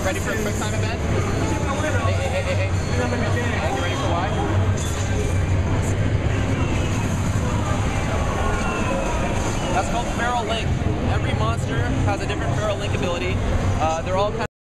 you ready for a quick time event? Hey, hey, hey, hey, hey. Hey, you ready for why? That's called Feral Link. Every monster has a different Feral Link ability. Uh, they're all kind